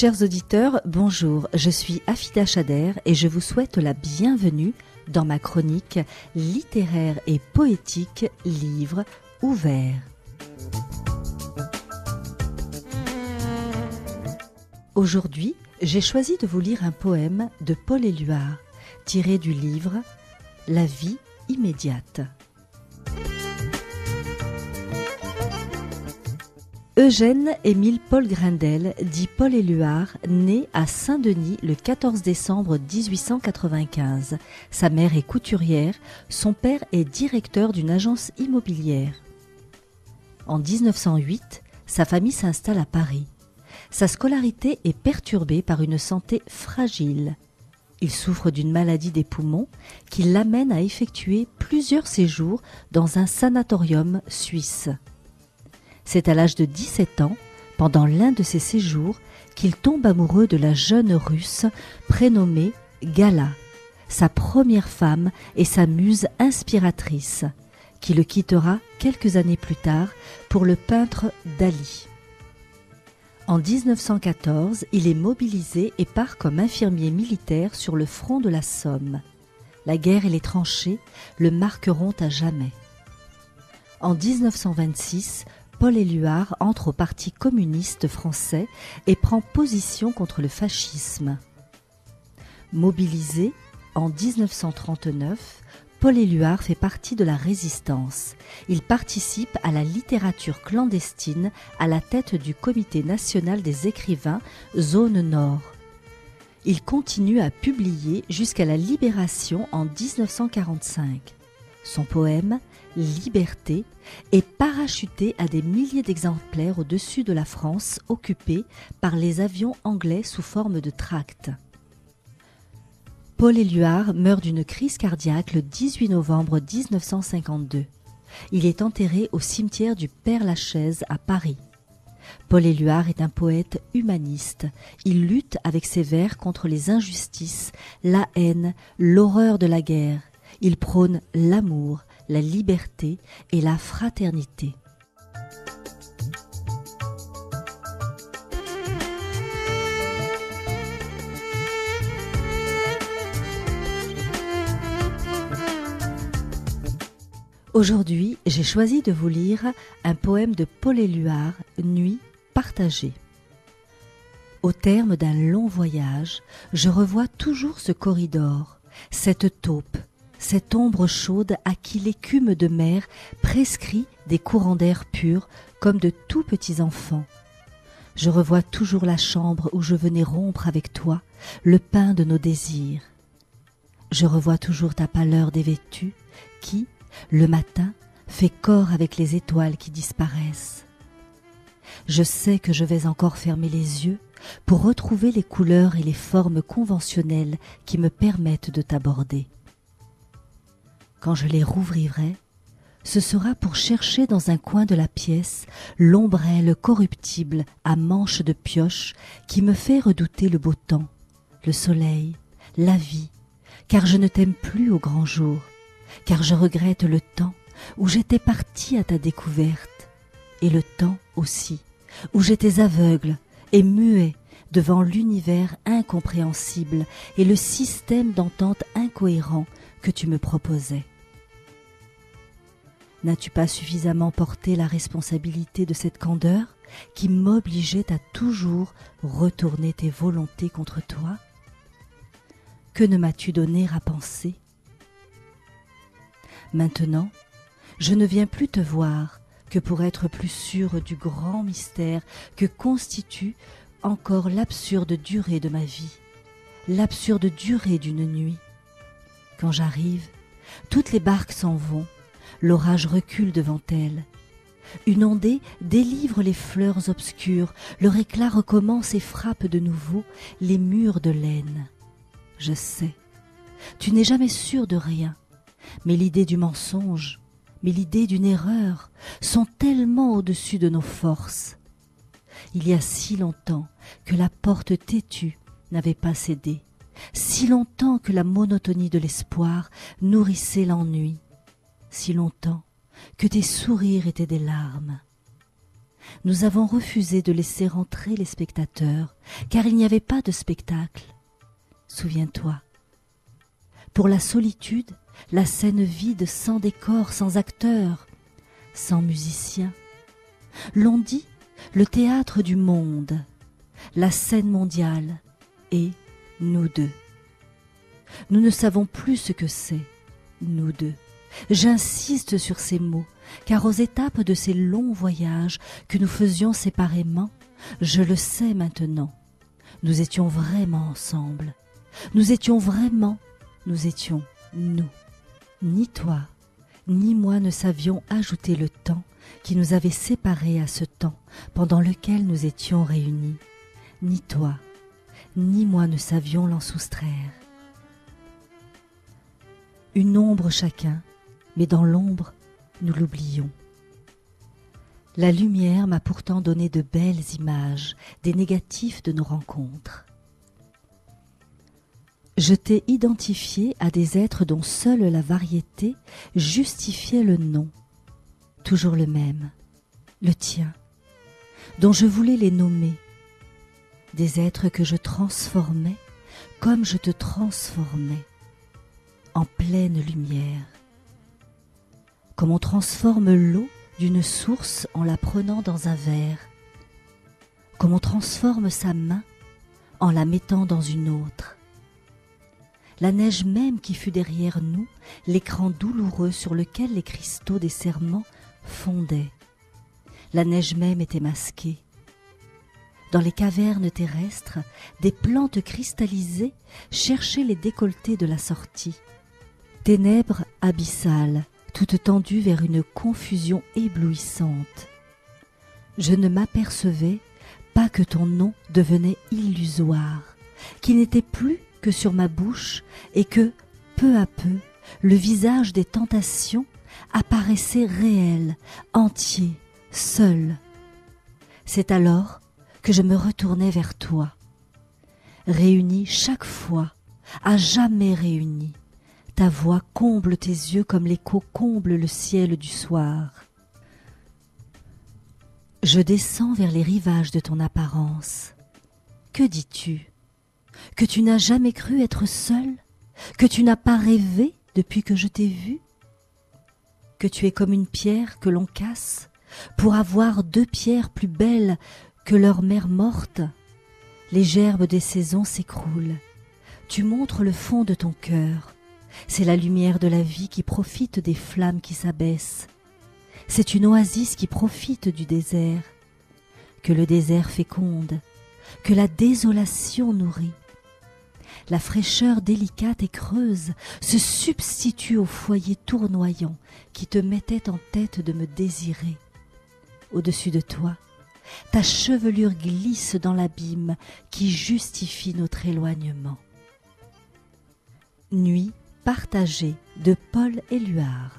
Chers auditeurs, bonjour, je suis Afida Chader et je vous souhaite la bienvenue dans ma chronique littéraire et poétique Livre ouvert. Aujourd'hui, j'ai choisi de vous lire un poème de Paul Éluard tiré du livre La vie immédiate. Eugène Émile Paul Grindel, dit Paul Éluard, né à Saint-Denis le 14 décembre 1895. Sa mère est couturière, son père est directeur d'une agence immobilière. En 1908, sa famille s'installe à Paris. Sa scolarité est perturbée par une santé fragile. Il souffre d'une maladie des poumons qui l'amène à effectuer plusieurs séjours dans un sanatorium suisse. C'est à l'âge de 17 ans, pendant l'un de ces séjours, qu'il tombe amoureux de la jeune russe prénommée Gala, sa première femme et sa muse inspiratrice, qui le quittera quelques années plus tard pour le peintre Dali. En 1914, il est mobilisé et part comme infirmier militaire sur le front de la Somme. La guerre et les tranchées le marqueront à jamais. En 1926, Paul Éluard entre au Parti communiste français et prend position contre le fascisme. Mobilisé en 1939, Paul Éluard fait partie de la résistance. Il participe à la littérature clandestine à la tête du Comité national des écrivains Zone Nord. Il continue à publier jusqu'à la libération en 1945. Son poème Liberté est parachuté à des milliers d'exemplaires au-dessus de la France occupée par les avions anglais sous forme de tracts. Paul Éluard meurt d'une crise cardiaque le 18 novembre 1952. Il est enterré au cimetière du Père-Lachaise à Paris. Paul Éluard est un poète humaniste. Il lutte avec ses vers contre les injustices, la haine, l'horreur de la guerre. Il prône l'amour, la liberté et la fraternité. Aujourd'hui, j'ai choisi de vous lire un poème de Paul Éluard, Nuit partagée. Au terme d'un long voyage, je revois toujours ce corridor, cette taupe, cette ombre chaude à qui l'écume de mer prescrit des courants d'air purs comme de tout petits enfants. Je revois toujours la chambre où je venais rompre avec toi le pain de nos désirs. Je revois toujours ta pâleur dévêtue qui, le matin fait corps avec les étoiles qui disparaissent. Je sais que je vais encore fermer les yeux pour retrouver les couleurs et les formes conventionnelles qui me permettent de t'aborder. Quand je les rouvrirai, ce sera pour chercher dans un coin de la pièce l'ombrelle corruptible à manches de pioche qui me fait redouter le beau temps, le soleil, la vie, car je ne t'aime plus au grand jour, car je regrette le temps où j'étais parti à ta découverte, et le temps aussi, où j'étais aveugle et muet devant l'univers incompréhensible et le système d'entente incohérent que tu me proposais. N'as-tu pas suffisamment porté la responsabilité de cette candeur qui m'obligeait à toujours retourner tes volontés contre toi? Que ne m'as-tu donné à penser? Maintenant, je ne viens plus te voir que pour être plus sûr du grand mystère que constitue encore l'absurde durée de ma vie, l'absurde durée d'une nuit. Quand j'arrive, toutes les barques s'en vont, l'orage recule devant elles. Une ondée délivre les fleurs obscures, leur éclat recommence et frappe de nouveau les murs de laine. Je sais, tu n'es jamais sûr de rien, mais l'idée du mensonge, mais l'idée d'une erreur sont tellement au-dessus de nos forces. Il y a si longtemps que la porte têtue n'avait pas cédé, si longtemps que la monotonie de l'espoir nourrissait l'ennui, si longtemps que tes sourires étaient des larmes. nous avons refusé de laisser entrer les spectateurs, car il n'y avait pas de spectacle. Souviens-toi. Pour la solitude, la scène vide, sans décor, sans acteurs, sans musiciens. L'on dit le théâtre du monde, la scène mondiale, et nous deux. Nous ne savons plus ce que c'est, nous deux. J'insiste sur ces mots, car aux étapes de ces longs voyages que nous faisions séparément, je le sais maintenant, nous étions vraiment ensemble. Nous étions vraiment, nous étions nous. Ni toi, ni moi ne savions ajouter le temps qui nous avait séparés à ce temps pendant lequel nous étions réunis. Ni toi, ni moi ne savions l'en soustraire. Une ombre chacun, mais dans l'ombre, nous l'oublions. La lumière m'a pourtant donné de belles images, des négatifs de nos rencontres. Je t'ai identifié à des êtres dont seule la variété justifiait le nom, toujours le même, le tien, dont je voulais les nommer, des êtres que je transformais comme je te transformais, en pleine lumière comme on transforme l'eau d'une source en la prenant dans un verre, comme on transforme sa main en la mettant dans une autre. La neige même qui fut derrière nous, l'écran douloureux sur lequel les cristaux des serments fondaient. La neige même était masquée. Dans les cavernes terrestres, des plantes cristallisées cherchaient les décolletés de la sortie. Ténèbres abyssales toute tendue vers une confusion éblouissante. Je ne m'apercevais pas que ton nom devenait illusoire, qu'il n'était plus que sur ma bouche et que, peu à peu, le visage des tentations apparaissait réel, entier, seul. C'est alors que je me retournais vers toi, réunis chaque fois, à jamais réunis, ta voix comble tes yeux comme l'écho comble le ciel du soir. Je descends vers les rivages de ton apparence. Que dis-tu? Que tu n'as jamais cru être seul? Que tu n'as pas rêvé depuis que je t'ai vu? Que tu es comme une pierre que l'on casse pour avoir deux pierres plus belles que leur mère morte Les gerbes des saisons s'écroulent. Tu montres le fond de ton cœur c'est la lumière de la vie qui profite des flammes qui s'abaissent. C'est une oasis qui profite du désert. Que le désert féconde, que la désolation nourrit. La fraîcheur délicate et creuse se substitue au foyer tournoyant qui te mettait en tête de me désirer. Au-dessus de toi, ta chevelure glisse dans l'abîme qui justifie notre éloignement. Nuit partagé de Paul Éluard.